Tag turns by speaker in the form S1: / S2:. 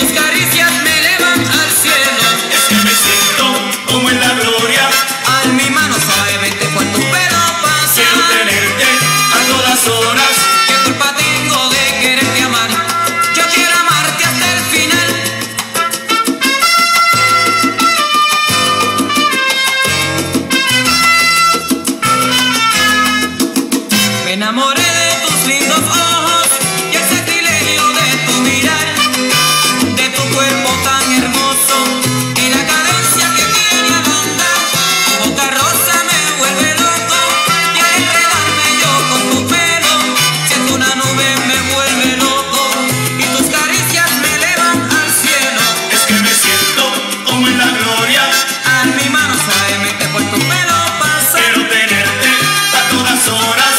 S1: Mis caricias me elevan al cielo.
S2: Es que me siento como en la gloria.
S1: Al mi mano suavemente por tu pelo pasa. Quiero
S2: tenerte a todas horas. sola